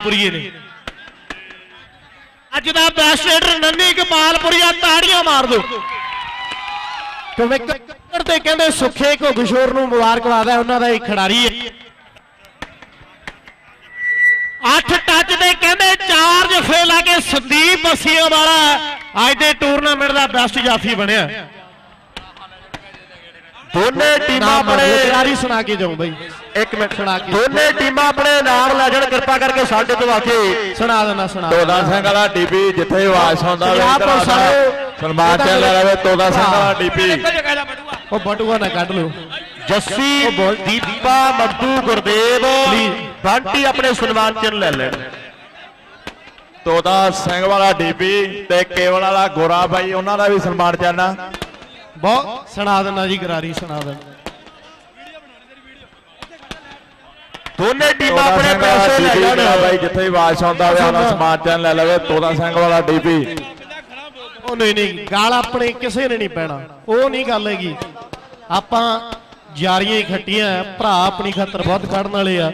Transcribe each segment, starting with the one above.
ਪੁਰੀਏ ਨੇ। ਅੱਜ ਦਾ best raider ਨੰਨੀ ਕਮਾਲਪੁਰੀਆ ਤਾੜੀਆਂ ਮਾਰ ਦੋ। ਕਮਿਕਰ ਤੇ ਕਹਿੰਦੇ ਸੁੱਖੇ ਘੁਗਸ਼ੋਰ ਨੂੰ ਮੁਬਾਰਕਬਾਦ ਹੈ ਉਹਨਾਂ ਦਾ ਇੱਕ ਖਿਡਾਰੀ ਹੈ। ਅੱਠ ਟੱਚ ਦੇ ਕਹਿੰਦੇ ਚਾਰ ਜਫੇ ਲਾ ਕੇ ਸੰਦੀਪ ਬਸੀਆਂ ਵਾਲਾ ਅੱਜ ਦੇ ਟੂਰਨਾਮੈਂਟ ਦਾ ਬੈਸਟ ਜਾਫੀ ਬਣਿਆ। ਦੋਨੇ ਟੀਮਾਂ ਆਪਣੇ ਖਿਡਾਰੀ ਸੁਣਾ ਕੇ ਜਾਉਂ ਬਈ। ਇੱਕ ਮਿੰਟ ਸੁਣਾ ਕੇ ਦੋਨੇ ਟੀਮਾਂ ਆਪਣੇ ਨਾਮ ਲੈ ਜਾਣ ਕਿਰਪਾ ਕਰਕੇ ਸਾਡੇ ਤੋਂ ਆ ਕੇ ਸੁਣਾ ਦੇਣਾ ਸੁਣਾ ਤੋਦਾ ਸਿੰਘ ਵਾਲਾ ਡੀਪੀ ਜਿੱਥੇ ਆਵਾਜ਼ ਸੁਣਦਾ ਸਨਮਾਨ ਚੱਲ ਰਿਹਾ ਹੋਵੇ ਤੋਦਾ ਸਿੰਘ ਵਾਲਾ ਡੀਪੀ। ਉਹ ਬਟੂਆ ਨਾ ਕੱਢ ਲਓ। ਜੱਸੀ ਦੀਪਾ ਮੱਦੂ ਗੁਰਦੇਵ ਬੰਟੀ ਆਪਣੇ ਸਨਮਾਨ ਚਿੰਨ ਲੈ ਲੈਣ। ਤੋਦਾ ਸਿੰਘ ਵਾਲਾ ਡੀਪੀ ਤੇ ਕੇਵਲ ਵਾਲਾ ਗੋਰਾ ਬਾਈ ਉਹਨਾਂ ਦਾ ਵੀ ਸਨਮਾਨ ਚਾਹਨਾ ਬਹੁਤ ਸੁਣਾ ਦੇਣਾ ਜੀ ਗਰਾਰੀ ਸੁਣਾ ਦੇਣਾ ਦੋਨੇ ਟੀਮਾਂ ਆਪਣੇ ਪੈਸੇ ਲੈ ਜਾਣ। ਬਾਈ ਜਿੱਥੇ ਵੀ ਆਵਾਜ਼ ਸੁਣਦਾ ਹੋਵੇ ਉਹਨਾਂ ਸਨਮਾਨ ਚੱਲ ਲੈ ਲਵੇ ਤੋਦਾ ਸਿੰਘ ਵਾਲਾ ਡੀਪੀ। ਉਹ ਨਹੀਂ ਨਹੀਂ ਗਾਲ ਆਪਣੇ ਕਿਸੇ ਨੇ ਨਹੀਂ ਪੈਣਾ। ਉਹ ਨਹੀਂ ਗੱਲ ਹੈਗੀ। ਆਪਾਂ ਜਾਰੀਆਂ ਹੀ ਖੱਟੀਆਂ ਭਰਾ ਆਪਣੀ ਖਾਤਰ ਬਹੁਤ ਕੱਢਣ ਵਾਲੇ ਆ।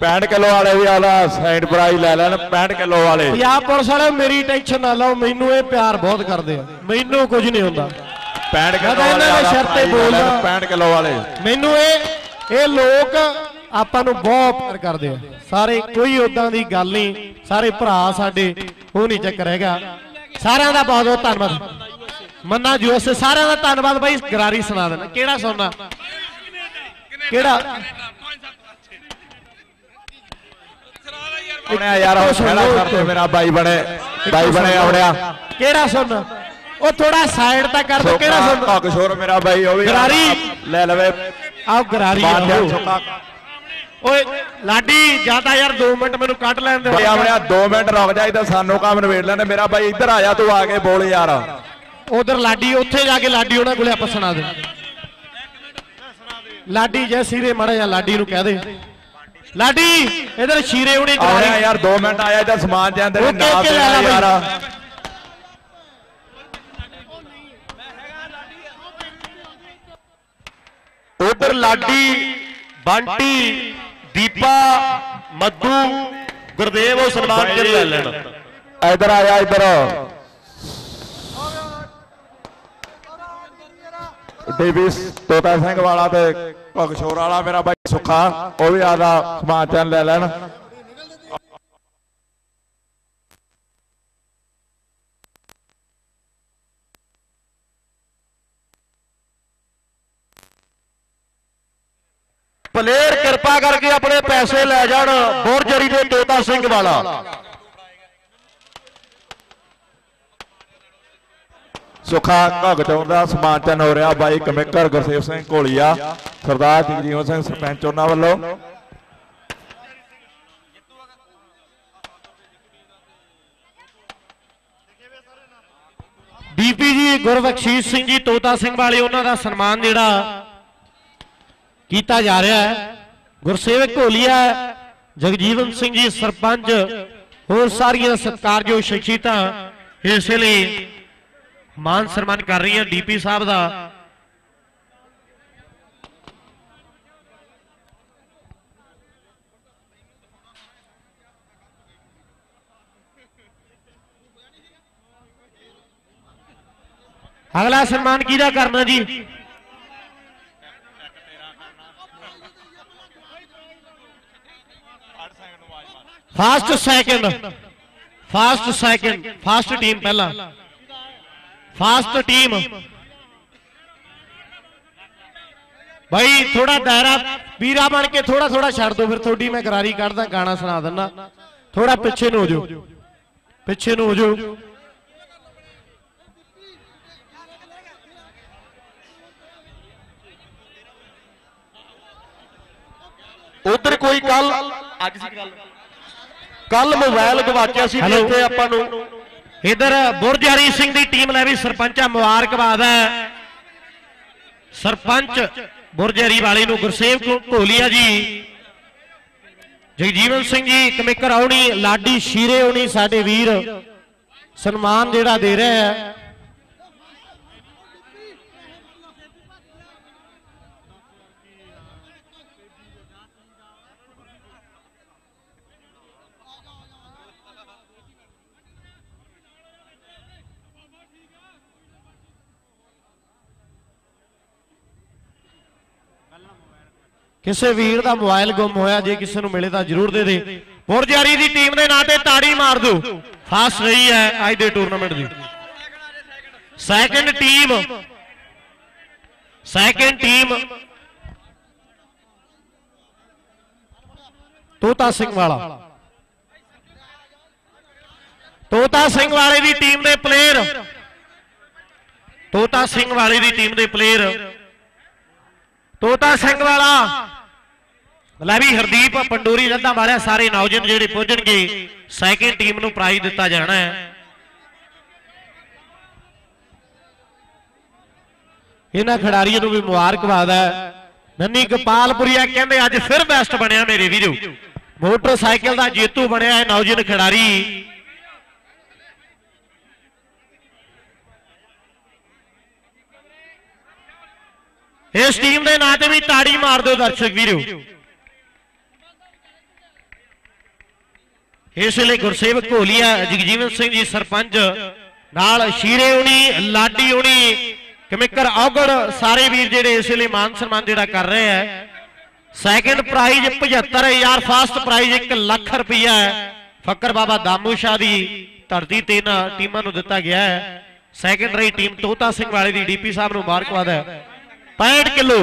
65 ਕਿਲੋ ਵਾਲੇ ਵੀ ਆਦਾ ਸਾਈਡ ਪ੍ਰਾਈਜ਼ ਲੈ ਲੈਣ 65 ਕਿਲੋ ਵਾਲੇ। ਪੰਜਾਬ ਪੁਲਿਸ ਵਾਲੇ ਮੇਰੀ ਟੈਨਸ਼ਨ ਨਾ ਲਓ ਮੈਨੂੰ ਇਹ ਪਿਆਰ ਬਹੁਤ ਕਰਦੇ ਆ। ਮੈਨੂੰ ਕੁਝ ਨਹੀਂ ਹੁੰਦਾ। 65 ਕਿਲੋ ਮੈਂ ਤਾਂ ਵਾਲੇ ਇਹਨਾਂ ਦੇ ਆਦਾ ਸਿਰ ਤੇ prize ਲੈ ਲੈਣ, ਬੋਲਦਾ। 65 ਕਿਲੋ ਵਾਲੇ। ਮੈਨੂੰ ਇਹ ਇਹ ਲੋਕ ਆਪਾਂ ਨੂੰ ਬਹੁਤ ਪਿਆਰ ਕਰਦੇ ਆ। ਸਾਰੇ ਕੋਈ ਉਦਾਂ ਦੀ ਗੱਲ ਨਹੀਂ। ਸਾਰੇ ਭਰਾ ਸਾਡੇ ਉਹ ਨਹੀਂ ਚੱਕਰ ਹੈਗਾ। ਸਾਰਿਆਂ ਦਾ ਬਹੁਤ ਬਹੁਤ ਧੰਨਵਾਦ। ਮੰਨਾ ਜੋਸ ਸਾਰਿਆਂ ਦਾ ਧੰਨਵਾਦ ਬਾਈ। ਗਰਾਰੀ ਸੁਣਾ ਦੇਣਾ। ਕਿਹੜਾ ਸੁਣਨਾ? ਕਿਹੜਾ? ਬਣਿਆ ਯਾਰ ਉਹ ਖੜਾ ਕਰ ਤੇ ਮੇਰਾ ਬਾਈ ਬਣੇ। ਬਾਈ ਬਣੇ ਆਉਣਿਆ ਕਿਹੜਾ ਸੁਣਨਾ? ਉਹ ਥੋੜਾ ਸਾਈਡ ਤਾਂ ਕਰ ਦੋ। ਕਿਹੜਾ ਸੁਣਨਾ? ਕਿਸ਼ੋਰ ਮੇਰਾ ਬਾਈ ਉਹ ਵੀ ਗਰਾਰੀ। ਲੈ ਲਵੇ। ਆਹ ਗਰਾਰੀ ਬਾਤ। ਸੁੱਕਾ ਓਏ ਲਾਡੀ ਜ਼ਿਆਦਾ ਯਾਰ 2 ਮਿੰਟ ਮੈਨੂੰ ਕੱਢ ਲੈਣ ਦੇ ਬਈ ਆਵਣਿਆ 2 ਮਿੰਟ ਰੁਕ ਜਾ ਤਾਂ ਸਾਨੂੰ ਕੰਮ ਨਵੇੜ ਲੈਣੇ ਮੇਰਾ ਬਾਈ ਇੱਧਰ ਆ ਜਾ ਤੂੰ ਆ ਕੇ ਬੋਲ ਯਾਰ। ਉਧਰ ਲਾਡੀ ਉੱਥੇ ਜਾ ਕੇ ਲਾਡੀ ਉਹਨਾਂ ਕੋਲੇ ਆਪਾਂ ਸੁਣਾ ਦੇ। ਲਾਡੀ ਜੇ ਸੀਰੇ ਮੜਾ ਜਾਂ ਲਾਡੀ ਨੂੰ ਕਹਿ ਦੇ। ਲਾਡੀ ਇਧਰ ਸ਼ੀਰੇ ਹੁਣੀ ਆਵਣਿਆ ਗਰਾਰੀ ਯਾਰ 2 ਮਿੰਟ ਆਇਆ ਤਾਂ ਸਮਾਨ ਜਾਂਦੇ ਨੇ ਲਾ ਯਾਰ। ਉਧਰ ਲਾਡੀ ਬੰਟੀ ਦੀਪਾ ਮੱਦੂ ਗੁਰਦੇਵ ਉਹ ਸਨਮਾਨ ਚਿੰਨ ਲੈ ਲੈਣ? ਇੱਧਰ ਆ ਜਾ ਇੱਧਰ। ਡੀਵੀ ਤੋਤਾ ਸਿੰਘ ਵਾਲਾ ਤੇ ਭਗਸ਼ੋਰ ਵਾਲਾ ਮੇਰਾ ਬਾਈ ਸੁੱਖਾ ਉਹ ਵੀ ਆਦਾ ਸਮਾਨ ਚੰਨ ਲੈ ਲੈਣ। ਪਲੇਅਰ ਕਿਰਪਾ ਕਰਕੇ ਆਪਣੇ ਪੈਸੇ ਲੈ ਜਾਣ, ਬੋਰਜਰੀ ਦੇ ਤੋਤਾ ਸਿੰਘ ਵਾਲਾ। ਸੁੱਖਾ ਘਗ ਚਾਉਂਦਾ ਸਮਾਨ ਹੋ ਰਿਹਾ, ਬਾਈ ਕਮੇਕਰ, ਗੁਰਸੇਵ ਸਿੰਘ ਘੋਲੀਆ, ਸਰਦਾਰ ਜਗਜੀਵਨ ਸਿੰਘ ਸਰਪੰਚ ਉਹਨਾਂ ਵੱਲੋਂ। ਡੀਪੀ ਜੀ ਗੁਰਬਖਸ਼ੀਸ਼ ਸਿੰਘ ਜੀ, ਤੋਤਾ ਸਿੰਘ ਵਾਲੇ, ਉਹਨਾਂ ਦਾ ਸਨਮਾਨ ਜਿਹੜਾ ਕੀਤਾ ਜਾ ਰਿਹਾ ਹੈ। ਗੁਰਸੇਵਕ ਢੋਲੀਆ, ਜਗਜੀਵਨ ਸਿੰਘ ਜੀ ਸਰਪੰਚ, ਹੋਰ ਸਾਰੀਆਂ ਸਤਿਕਾਰਯੋਗ ਸ਼ਖਸੀਅਤਾਂ ਇਸੇ ਲਈ ਮਾਨ ਸਨਮਾਨ ਕਰ ਰਹੀਆਂ ਡੀਪੀ ਸਾਹਿਬ ਦਾ। ਅਗਲਾ ਸਨਮਾਨ ਕਿਹਦਾ ਕਰਨਾ ਜੀ? First second first second first team ਪਹਿਲਾਂ। ਫਾਸਟ ਟੀਮ ਭਾਈ ਥੋੜਾ ਦਾਇਰਾ ਵੀਰਾ ਬਣ ਕੇ ਥੋੜਾ ਥੋੜਾ ਛੱਡ ਦਿਓ, ਫਿਰ ਤੁਹਾਡੀ ਮੈਂ ਕਰਾਰੀ ਕੱਢਦਾ, ਗਾਣਾ ਸੁਣਾ ਦਿੰਦਾ। ਥੋੜਾ ਪਿੱਛੇ ਨੂੰ ਹੋ ਜਾਓ। ਪਿੱਛੇ ਨੂੰ ਹੋ ਜਾਓ। ਉਧਰ ਕੋਈ ਗੱਲ? ਅੱਜ ਸੀ ਕੱਲ ਕੱਲ ਮੋਬਾਈਲ ਗਵਾਚਿਆ ਸੀ ਹੈਲੋ। ਇੱਥੇ ਆਪਾਂ ਨੂੰ। ਇਧਰ ਬੁਰਜਾਰੀ ਸਿੰਘ ਦੀ ਟੀਮ ਲੈ ਵੀ ਸਰਪੰਚਾ ਮੁਬਾਰਕਬਾਦ ਹੈ। ਸਰਪੰਚ ਬੁਰਜਾਰੀ ਵਾਲੇ ਨੂੰ ਗੁਰਸੇਵ ਘੋਲੀਆ ਜੀ। ਜਗਜੀਵਨ ਸਿੰਘ ਜੀ ਕਮੇਕਰ ਆਉਣੀ ਲਾਡੀ ਸ਼ੀਰੇ ਆਉਣੀ ਸਾਡੇ ਵੀਰ ਸਨਮਾਨ ਜਿਹੜਾ ਦੇ ਰਹੇ ਹੈ ਕਿਸੇ ਵੀਰ ਦਾ ਮੋਬਾਈਲ ਗੁੰਮ ਹੋਇਆ, ਜੇ ਕਿਸੇ ਨੂੰ ਮਿਲੇ ਤਾਂ ਜਰੂਰ ਦੇ ਦੇ। ਬੁਰਜਾਰੀ ਦੀ ਟੀਮ ਦੇ ਨਾਂ ਤੇ ਤਾੜੀ ਮਾਰ ਦਿਓ। ਫਾਸਟ ਰਹੀ ਹੈ ਅੱਜ ਦੇ ਟੂਰਨਾਮੈਂਟ ਦੀ। Second team second team Tota Singh ਵਾਲਾ। ਤੋਤਾ ਸਿੰਘ ਵਾਲੇ ਦੀ ਟੀਮ ਦੇ ਪਲੇਅਰ ਤੋਤਾ ਸਿੰਘ ਵਾਲੇ ਦੀ ਟੀਮ ਦੇ ਪਲੇਅਰ ਤੋਤਾ ਸਿੰਘ ਵਾਲਾ। ਲੈ ਵੀ ਹਰਦੀਪ ਪੰਡੋਰੀ ਰੱਧਾ ਵਾਲਿਆ ਸਾਰੇ ਨੌਜਵਾਨ ਜਿਹੜੇ ਪਹੁੰਚਣਗੇ ਸੈਕੰਡ ਟੀਮ ਨੂੰ ਪ੍ਰਾਈਜ਼ ਦਿੱਤਾ ਜਾਣਾ ਹੈ। ਇਹਨਾਂ ਖਿਡਾਰੀਆਂ ਨੂੰ ਵੀ ਮੁਬਾਰਕਬਾਦ ਹੈ। ਨੰਨੀ ਗੋਪਾਲਪੁਰੀਆ ਕਹਿੰਦੇ, ਅੱਜ ਫਿਰ ਬੈਸਟ ਬਣਿਆ ਮੇਰੇ ਵੀਰੋ। ਮੋਟਰਸਾਈਕਲ ਦਾ ਜੇਤੂ ਬਣਿਆ ਹੈ ਨੌਜਵਾਨ ਖਿਡਾਰੀ। ਇਸ ਟੀਮ ਦੇ ਨਾਂ ਤੇ ਵੀ ਤਾੜੀ ਮਾਰ ਦਿਓ ਦਰਸ਼ਕ ਵੀਰੋ। ਇਸ ਲਈ ਗੁਰਸੇਵਕ ਘੋਲੀਆ ਜਗਜੀਵਨ ਸਿੰਘ ਜੀ ਸਰਪੰਚ, ਨਾਲ ਸ਼ੀਰੇ ਉਣੀ, ਲਾਡੀ ਉਣੀ, ਕਮਿਕਰ ਔਗੜ, ਸਾਰੇ ਵੀਰ ਜਿਹੜੇ ਇਸ ਲਈ ਮਾਨ ਸਨਮਾਨ ਜਿਹੜਾ ਕਰ ਰਹੇ ਹੈ second prize 75000 first prize 1 lakh ਰੁਪਈਆ ਹੈ। ਫਕਰ ਬਾਬਾ ਦਾਮੂ ਸ਼ਾਹ ਦੀ ਧਰਤੀ ਤੇ ਇਹਨਾਂ ਟੀਮਾਂ ਨੂੰ ਦਿੱਤਾ ਗਿਆ ਹੈ। ਸੈਕੰਡ ਰਹੀ ਟੀਮ ਤੋਤਾ ਸਿੰਘ ਵਾਲੇ ਦੀ, ਡੀਪੀ ਸਾਹਿਬ ਨੂੰ ਮੁਬਾਰਕਬਾਦ ਹੈ। 65 ਕਿਲੋ।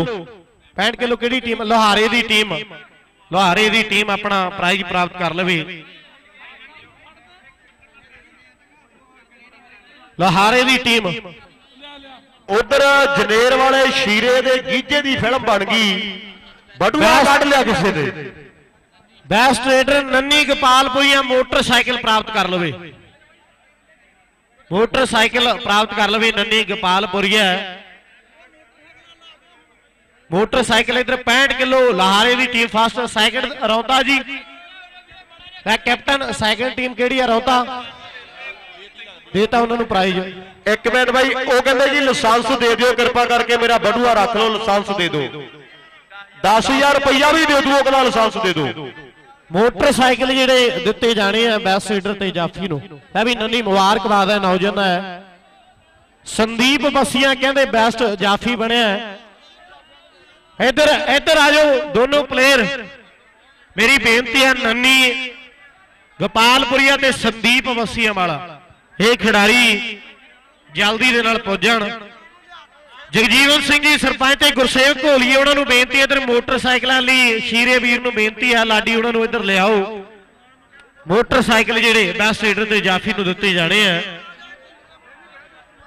65 ਕਿਲੋ ਕਿਹੜੀ ਟੀਮ ਲੋਹਾਰੇ ਦੀ ਟੀਮ ਲੋਹਾਰੇ ਦੀ ਟੀਮ ਆਪਣਾ ਪ੍ਰਾਈਜ਼ ਪ੍ਰਾਪਤ ਕਰ ਲਵੇ। ਲੋਹਾਰੇ ਦੀ ਟੀਮ ਉਧਰ ਜਨੇਰ ਵਾਲੇ ਸ਼ੀਰੇ ਦੇ ਗੀਜੇ ਦੀ ਫਿਲਮ ਬਣ ਗਈ। ਬਟੂਆ ਕੱਢ ਲਿਆ ਕਿਸੇ ਨੇ best raider Nanni Gopalpuria motorcycle ਪ੍ਰਾਪਤ ਕਰ ਲਵੇ। ਮੋਟਰਸਾਈਕਲ ਪ੍ਰਾਪਤ ਕਰ ਲਵੇ ਨੰਨੀ ਗੋਪਾਲਪੁਰੀਆ ਮੋਟਰਸਾਈਕਲ ਇਧਰ 65 ਕਿਲੋ ਲਾਹਾਰੇ ਦੀ ਟੀਮ ਫਾਸਟ ਸੈਕਿੰਡ ਰੌਂਦਾ ਜੀ। ਇਹ ਕੈਪਟਨ ਸੈਕਿੰਡ ਟੀਮ ਕਿਹੜੀ ਆ ਰੌਂਦਾ ਦੇਤਾ ਉਹਨਾਂ ਨੂੰ ਪ੍ਰਾਈਜ਼ ਇੱਕ ਮਿੰਟ ਬਾਈ ਉਹ ਕਹਿੰਦੇ ਜੀ ਲਾਇਸੈਂਸ ਦੇ ਦਿਓ ਕਿਰਪਾ ਕਰਕੇ ਮੇਰਾ ਬਟੂਆ ਰੱਖ ਲਓ ਲਾਇਸੈਂਸ ਦੇ ਦਿਓ। 10000 ਰੁਪਈਆ ਵੀ ਦੇ ਦਿਓ ਅਗਲਾ ਲਾਇਸੈਂਸ ਦੇ ਦਿਓ। ਮੋਟਰਸਾਈਕਲ ਜਿਹੜੇ ਦਿੱਤੇ ਜਾਣੇ ਆ ਬੈਸਟ ਰੀਡਰ ਤੇ ਜਾਫੀ ਨੂੰ। ਇਹ ਵੀ ਨੰਨੀ ਮੁਬਾਰਕਬਾਦ ਹੈ ਨੌਜਵਾਨ ਹੈ। ਸੰਦੀਪ ਬਸੀਆਂ ਕਹਿੰਦੇ ਬੈਸਟ ਜਾਫੀ ਬਣਿਆ ਹੈ। ਇੱਧਰ ਇੱਧਰ ਆ ਜਾਓ, ਦੋਨੋਂ ਪਲੇਅਰ ਮੇਰੀ ਬੇਨਤੀ ਹੈ, ਨੰਨੀ, ਗੋਪਾਲਪੁਰੀਆ ਤੇ ਸੰਦੀਪ ਬਸੀਆਂ ਵਾਲਾ। ਇਹ ਖਿਡਾਰੀ ਜਲਦੀ ਦੇ ਨਾਲ ਪੁੱਜਣ। ਜਗਜੀਵਨ ਸਿੰਘ ਜੀ, ਸਰਪੰਚ ਤੇ ਗੁਰਸੇਵਕ ਘੋਲੀਏ, ਉਹਨਾਂ ਨੂੰ ਬੇਨਤੀ ਹੈ, ਇਧਰ ਮੋਟਰਸਾਈਕਲਾਂ ਲਈ ਸ਼ੀਰੇ ਵੀਰ ਨੂੰ ਬੇਨਤੀ ਹੈ, ਲਾਡੀ ਉਹਨਾਂ ਨੂੰ ਇਧਰ ਲਿਆਓ। ਮੋਟਰਸਾਈਕਲ ਜਿਹੜੇ ਬੈਸਟ ਰੀਡਰ ਤੇ ਜਾਫੀ ਨੂੰ ਦਿੱਤੇ ਜਾਣੇ ਆ।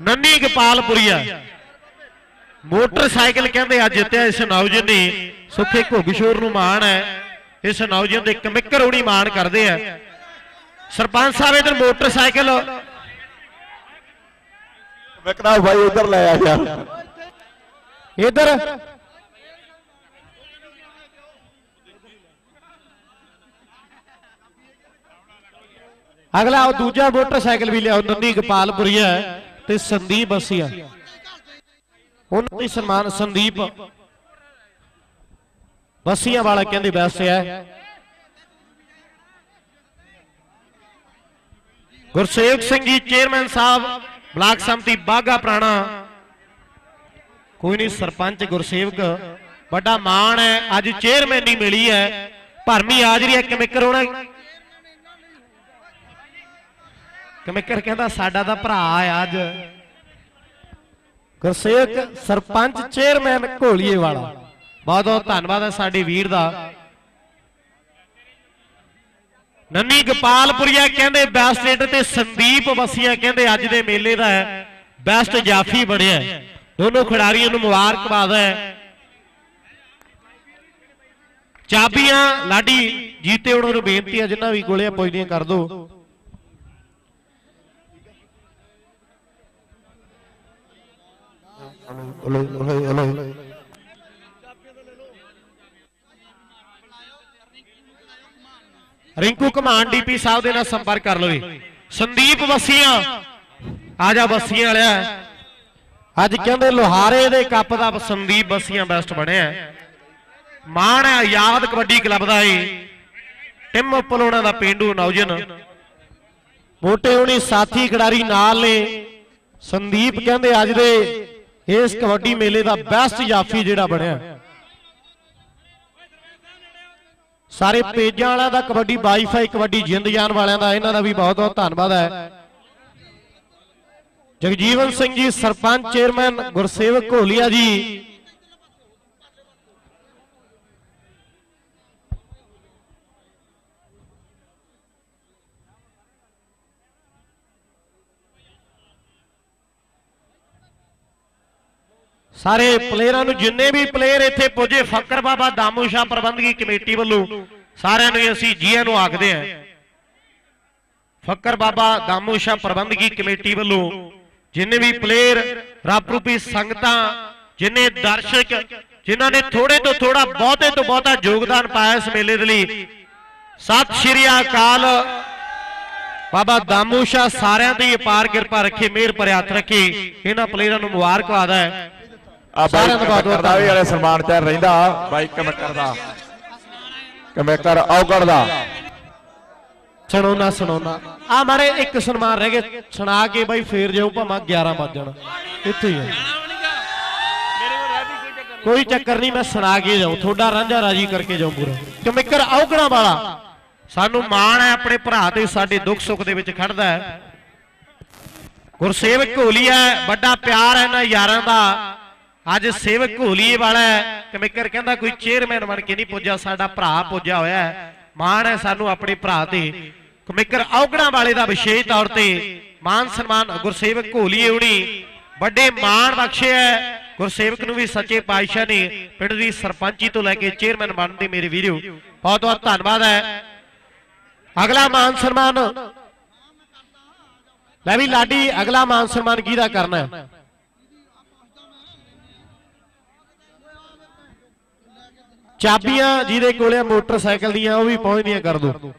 ਨੰਨੀ ਗੋਪਾਲਪੁਰੀਆ। ਮੋਟਰਸਾਈਕਲ ਕਹਿੰਦੇ ਅੱਜ ਜਿੱਤਿਆ ਇਸ ਨੌਜਵਾਨ ਨੇ ਸੁੱਖੇ ਘੁੱਗਸ਼ੋਰ ਨੂੰ ਮਾਣ ਹੈ। ਇਸ ਨੌਜਵਾਨ ਦੇ ਕਮਿਕਰ ਹੋਣੀ ਮਾਣ ਕਰਦੇ ਆ। ਸਰਪੰਚ ਸਾਹਿਬ ਇਧਰ ਮੋਟਰਸਾਈਕਲ। ਵਿਕਣਾ ਭਾਈ ਉਧਰ ਲੈ ਆ ਯਾਰ। ਇਧਰ। ਅਗਲਾ ਉਹ ਦੂਜਾ ਮੋਟਰਸਾਈਕਲ ਵੀ ਲਿਆਓ ਨੰਦੀ ਗੋਪਾਲਪੁਰੀਆ ਤੇ ਸੰਦੀਪ ਬਸੀਆ ਉਹਨਾਂ ਦੀ ਸਨਮਾਨ ਸੰਦੀਪ। ਬਸੀਆਂ ਵਾਲਾ ਕਹਿੰਦੇ ਬੈਸਟ ਹੈ ਗੁਰਸੇਵਕ ਸਿੰਘ ਜੀ, ਚੇਅਰਮੈਨ ਸਾਹਿਬ, ਬਲਾਕ ਸੰਮਤੀ ਬਾਗਾ ਪ੍ਰਾਣਾ। ਕੋਈ ਨਹੀਂ, ਸਰਪੰਚ, ਗੁਰਸੇਵਕ, ਵੱਡਾ ਮਾਣ ਹੈ। ਅੱਜ ਚੇਅਰਮੈਨੀ ਮਿਲੀ ਹੈ। ਭਰਮੀ ਹਾਜ਼ਰੀ ਹੈ ਕਮਿਕਰ ਹੋਣਾ ਕਮਿਕਰ ਕਹਿੰਦਾ ਸਾਡਾ ਤਾਂ ਭਰਾ ਹੈ ਅੱਜ। ਗੁਰਸੇਵਕ ਸਰਪੰਚ, ਚੇਅਰਮੈਨ ਘੋਲੀਏ ਵਾਲਾ। ਬਹੁਤ ਬਹੁਤ ਧੰਨਵਾਦ ਹੈ ਸਾਡੇ ਵੀਰ ਦਾ। ਨੰਨੀ ਗੋਪਾਲਪੁਰੀਆ ਕਹਿੰਦੇ ਬੈਸਟ ਰੇਡਰ ਤੇ ਸੰਦੀਪ ਵਸੀਆ ਕਹਿੰਦੇ ਅੱਜ ਦੇ ਮੇਲੇ ਦਾ ਹੈ। ਬੈਸਟ ਜਾਫੀ ਬਣਿਆ ਹੈ। ਦੋਨੋਂ ਖਿਡਾਰੀਆਂ ਨੂੰ ਮੁਬਾਰਕਬਾਦ ਹੈ। ਚਾਬੀਆਂ ਲਾਡੀ, ਜੀਤੇ ਉਹਨਾਂ ਨੂੰ ਬੇਨਤੀ ਹੈ ਜਿੰਨਾ ਵੀ ਗੋਲੀਆਂ ਪੁੱਜਦੀਆਂ ਕਰ ਦੋ ਰਿੰਕੂ ਕਮਾਨ ਡੀਪੀ ਸਾਹਿਬ ਦੇ ਨਾਲ ਸੰਪਰਕ ਕਰ ਲਵੇ ਸੰਦੀਪ ਵਸੀਆਂ। ਆ ਜਾ ਵਸੀਆਂ ਵਾਲਿਆ। ਅੱਜ ਕਹਿੰਦੇ ਲੋਹਾਰੇ ਦੇ ਕੱਪ ਦਾ ਸੰਦੀਪ ਵਸੀਆਂ ਬੈਸਟ ਬਣਿਆ। ਮਾਣ ਹੈ ਯਾਦ ਕਬੱਡੀ ਕਲੱਬ ਦਾ ਏ ਟਿਮ ਪਲੋਣਾ ਦਾ ਪਿੰਡੂ ਨੌਜਨ। ਮੋਟੇ ਹੋਣੀ ਸਾਥੀ ਖਿਡਾਰੀ ਨਾਲ ਨੇ। ਸੰਦੀਪ ਕਹਿੰਦੇ ਅੱਜ ਦੇ ਇਸ ਕਬੱਡੀ ਮੇਲੇ ਦਾ ਬੈਸਟ ਜਾਫੀ ਜਿਹੜਾ ਬਣਿਆ। ਸਾਰੇ ਪੇਜਾਂ ਵਾਲਿਆਂ ਦਾ ਕਬੱਡੀ, ਵਾਈਫਾਈ ਕਬੱਡੀ, ਜਿੰਦ ਜਾਨ ਵਾਲਿਆਂ ਦਾ, ਇਹਨਾਂ ਦਾ ਵੀ ਬਹੁਤ ਬਹੁਤ ਧੰਨਵਾਦ ਹੈ। ਜਗਜੀਵਨ ਸਿੰਘ ਜੀ, ਸਰਪੰਚ, ਚੇਅਰਮੈਨ ਗੁਰਸੇਵਕ ਘੋਲੀਆ ਜੀ ਸਾਰੇ ਪਲੇਅਰਾਂ ਨੂੰ ਜਿੰਨੇ ਵੀ ਪਲੇਅਰ ਇੱਥੇ ਪੁੱਜੇ, ਫਕਰ ਬਾਬਾ ਦਾਮੂ ਸ਼ਾਹ ਪ੍ਰਬੰਧਕੀ ਕਮੇਟੀ ਵੱਲੋਂ, ਸਾਰਿਆਂ ਨੂੰ ਅਸੀਂ ਜੀਆਂ ਨੂੰ ਆਖਦੇ ਹਾਂ। ਫਕਰ ਬਾਬਾ ਦਾਮੂ ਸ਼ਾਹ ਪ੍ਰਬੰਧਕੀ ਕਮੇਟੀ ਵੱਲੋਂ ਜਿੰਨੇ ਵੀ ਪਲੇਅਰ ਰੱਬ ਰੂਪੀ ਸੰਗਤਾਂ, ਜਿੰਨੇ ਦਰਸ਼ਕ, ਜਿਨ੍ਹਾਂ ਨੇ ਥੋੜੇ ਤੋਂ ਥੋੜਾ ਬਹੁਤੇ ਤੋਂ ਬਹੁਤਾ ਯੋਗਦਾਨ ਪਾਇਆ ਇਸ ਮੇਲੇ ਦੇ ਲਈ, ਸਤਿ ਸ਼੍ਰੀ ਅਕਾਲ। ਬਾਬਾ ਦਾਮੂ ਸ਼ਾਹ ਸਾਰਿਆਂ ਦੀ ਅਪਾਰ ਕਿਰਪਾ ਰੱਖੇ, ਮਿਹਰ ਭਰਿਆ ਰੱਖੇ, ਇਹਨਾਂ ਪਲੇਅਰਾਂ ਨੂੰ ਮੁਬਾਰਕਬਾਦ ਹੈ। ਆ ਬਾਈ ਕਮੇਕਰ ਦਾ ਵੀ ਵਾਲੇ ਸਨਮਾਨ ਚ ਰਹਿੰਦਾ ਬਾਈ ਕਮੇਕਰ ਦਾ। ਕਮੇਕਰ ਔਗੜ ਦਾ। ਸੁਣਾਉਣਾ ਸੁਣਾਉਣਾ। ਆ ਮਾਰੇ ਇੱਕ ਸਨਮਾਨ ਰਹਿ ਗਏ। ਸੁਣਾ ਕੇ ਬਾਈ ਫੇਰ ਜਾਊ ਭਾਵੇਂ 11 ਵੱਜ ਜਾਣ ਇੱਥੇ ਹੀ ਹੈ ਕੋਈ ਚੱਕਰ ਨਹੀਂ ਮੈਂ ਸੁਣਾ ਕੇ ਜਾਊ। ਤੁਹਾਡਾ ਰਾਂਝਾ ਰਾਜੀ ਕਰਕੇ ਜਾਊ ਪੂਰਾ। ਕਮਿਕਰ ਔਗਣਾ ਵਾਲਾ। ਸਾਨੂੰ ਮਾਣ ਹੈ ਆਪਣੇ ਭਰਾ ਤੇ ਸਾਡੇ ਦੁੱਖ ਸੁੱਖ ਦੇ ਵਿੱਚ ਖੜਦਾ ਹੈ। ਗੁਰਸੇਵਕ ਘੋਲੀਆ ਵੱਡਾ ਪਿਆਰ ਹੈ ਇਹਨਾਂ ਯਾਰਾਂ ਦਾ। ਅੱਜ ਸੇਵਕ ਘੋਲੀਏ ਵਾਲਾ ਕਮਿਕਰ ਕਹਿੰਦਾ ਕੋਈ ਚੇਅਰਮੈਨ ਬਣ ਕੇ ਨਹੀਂ ਪੁੱਜਾ ਸਾਡਾ ਭਰਾ ਪੁੱਜਾ ਹੋਇਆ ਹੈ। ਮਾਣ ਹੈ ਸਾਨੂੰ ਆਪਣੇ ਭਰਾ ਤੇ ਕਮਿਕਰ ਔਗਣਾ ਵਾਲੇ ਦਾ ਵਿਸ਼ੇਸ਼ ਤੌਰ ਤੇ ਮਾਨ ਸਨਮਾਨ ਗੁਰਸੇਵਕ ਘੋਲੀਏ ਹੁਣੀ। ਵੱਡੇ ਮਾਣ ਬਖਸ਼ਿਆ ਹੈ। ਗੁਰਸੇਵਕ ਨੂੰ ਵੀ ਸੱਚੇ ਪਾਤਸ਼ਾਹ ਨੇ ਪਿੰਡ ਦੀ ਸਰਪੰਚੀ ਤੋਂ ਲੈ ਕੇ ਚੇਅਰਮੈਨ ਬਣਨ ਦੇ ਮੇਰੇ ਵੀਰੋ ਬਹੁਤ ਬਹੁਤ ਧੰਨਵਾਦ ਹੈ। ਅਗਲਾ ਮਾਨ ਸਨਮਾਨ। ਲੈ ਵੀ ਲਾਡੀ ਅਗਲਾ ਮਾਨ ਸਨਮਾਨ ਕਿਹਦਾ ਕਰਨਾ ਹੈ? ਚਾਬੀਆਂ ਜਿਹਦੇ ਕੋਲੇ ਆ, ਮੋਟਰਸਾਈਕਲ ਦੀਆਂ, ਉਹ ਵੀ ਪਹੁੰਚਦੀਆਂ ਕਰ ਦੋ।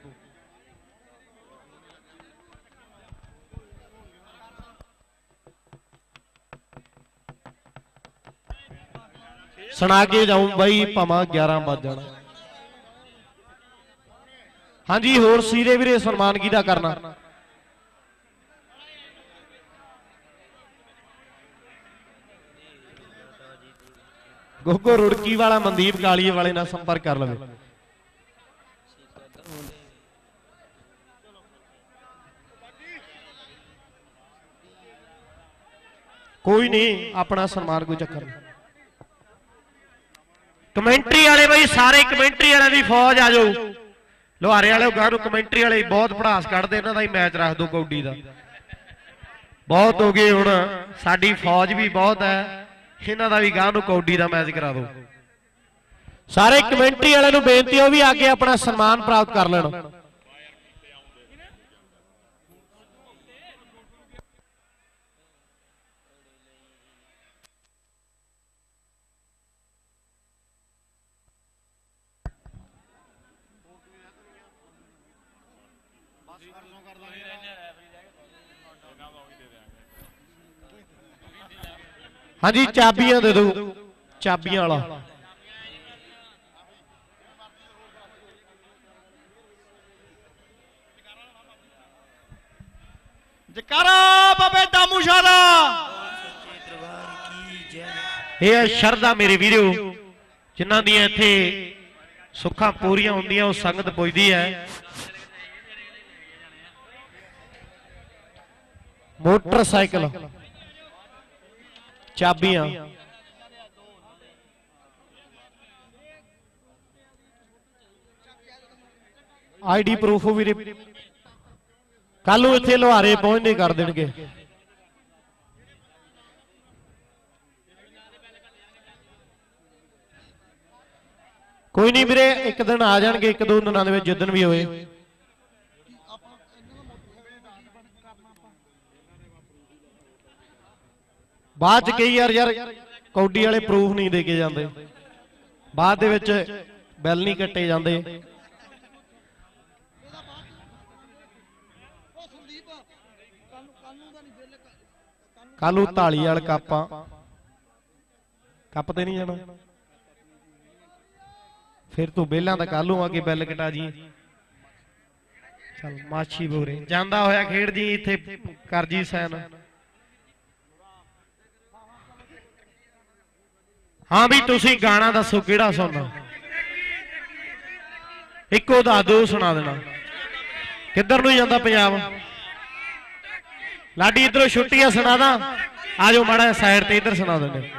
ਸੁਣਾ ਕੇ ਜਾਉਂ ਬਾਈ, ਭਾਵਾਂ 11 ਵੱਜ ਜਾਣਾ। ਹਾਂਜੀ, ਹੋਰ ਸੀਰੇ ਵੀਰੇ, ਸਨਮਾਨ ਕਿਹਦਾ ਕਰਨਾ? ਗੋਗੋ ਰੁੜਕੀ ਵਾਲਾ, ਮਨਦੀਪ ਕਾਲੀਏ ਵਾਲੇ ਨਾਲ ਸੰਪਰਕ ਕਰ ਲਵੇ। ਕੋਈ ਨਹੀਂ, ਆਪਣਾ ਸਨਮਾਨ ਕੋਈ ਚੱਕਰ ਨਹੀਂ। ਕਮੈਂਟਰੀ ਵਾਲੇ ਬਈ, ਸਾਰੇ ਕਮੈਂਟਰੀ ਵਾਲਿਆਂ ਦੀ ਫੌਜ ਆ ਜਾਓ। ਲੋਹਾਰੇ ਵਾਲੇ ਗਾਂ ਨੂੰ ਕਮੈਂਟਰੀ ਵਾਲੇ ਬਹੁਤ ਪੜਾਸ ਕੱਢਦੇ, ਇਹਨਾਂ ਦਾ ਹੀ ਮੈਚ ਰੱਖ ਦੋ ਕੌਡੀ ਦਾ। ਬਹੁਤ ਹੋ ਗਏ ਹੁਣ, ਸਾਡੀ ਫੌਜ ਵੀ ਬਹੁਤ ਹੈ। ਇਹਨਾਂ ਦਾ ਵੀ ਗਾਂ ਨੂੰ ਕੌਡੀ ਦਾ ਮੈਚ ਕਰਾ ਦਿਓ। ਸਾਰੇ ਕਮੈਂਟਰੀ ਵਾਲਿਆਂ ਨੂੰ ਬੇਨਤੀ ਹੈ ਉਹ ਵੀ ਆ ਕੇ ਆਪਣਾ ਸਨਮਾਨ ਪ੍ਰਾਪਤ ਕਰ ਲੈਣ। ਹਾਂਜੀ ਚਾਬੀਆਂ ਦੇ ਦਿਓ। ਚਾਬੀਆਂ ਵਾਲਾ। ਜਕਾਰਾ ਬਾਬੇ ਦਾਮੂ ਸ਼ਾਹ ਦਾ। ਇਹ ਹੈ ਸ਼ਰਧਾ ਮੇਰੇ ਵੀਰੋ ਜਿਨ੍ਹਾਂ ਦੀਆਂ ਇੱਥੇ ਸੁੱਖਾਂ ਪੂਰੀਆਂ ਹੁੰਦੀਆਂ ਉਹ ਸੰਗਤ ਪੁੱਜਦੀ ਹੈ। ਮੋਟਰਸਾਈਕਲ। ਚਾਬੀਆਂ। ਆਈਡੀ ਪ੍ਰੂਫ ਵੀਰੇ ਕੱਲ ਨੂੰ ਇੱਥੇ ਲੋਹਾਰੇ ਪਹੁੰਚਦੇ ਕਰ ਦੇਣਗੇ। ਕੋਈ ਨਹੀਂ ਵੀਰੇ, ਇੱਕ ਦਿਨ ਆ ਜਾਣਗੇ, ਇੱਕ ਦੋ ਦਿਨਾਂ ਦੇ ਵਿੱਚ ਜਿੱਦਣ ਵੀ ਹੋਏ। ਬਾਅਦ ਚ ਕਈ ਯਾਰ ਯਾਰ ਕੌਡੀ ਵਾਲੇ ਪ੍ਰੂਫ ਨਹੀਂ ਦੇ ਕੇ ਜਾਂਦੇ। ਬਾਅਦ ਦੇ ਵਿੱਚ ਬਿੱਲ ਨਹੀਂ ਕੱਟੇ ਜਾਂਦੇ। ਕੱਲੂ ਢਾਲੀ ਵਾਲ ਕੱਪਾਂ ਕੱਪ ਤੇ ਨਹੀਂ ਜਾਣਾ। ਫਿਰ ਤੂੰ ਬੇਲਾਂ ਦਾ ਕੱਲੂ ਆ ਕੇ ਬਿੱਲ ਕਟਾ ਜੀ। ਚਲ ਮਾਛੀ ਬੋਰੇ। ਜਾਂਦਾ ਹੋਇਆ ਖੇਡ ਜੀ, ਇੱਥੇ ਕਰ ਜੀ ਸੈਨ। ਹਾਂ ਵੀ ਤੁਸੀਂ ਗਾਣਾ ਦੱਸੋ ਕਿਹੜਾ ਸੁਣਨਾ? ਇੱਕੋ ਦਾ ਦੋ ਸੁਣਾ ਦੇਣਾ। ਕਿੱਧਰ ਨੂੰ ਜਾਂਦਾ ਪੰਜਾਬ? ਲਾਡੀ, ਇਧਰੋਂ ਛੁੱਟੀ ਆ ਸੁਣਾ ਦਾਂ। ਆਜੋ ਮਾੜਾ ਸਾਈਡ ਤੇ ਇਧਰ ਸੁਣਾ ਦਿੰਦੇ।